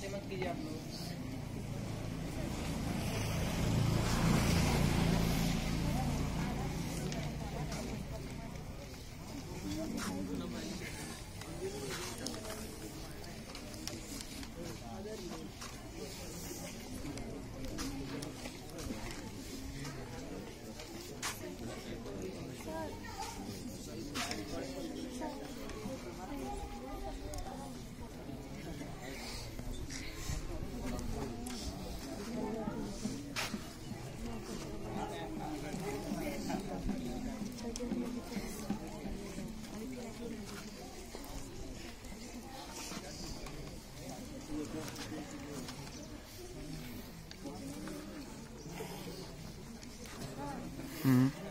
temas que ya. 嗯。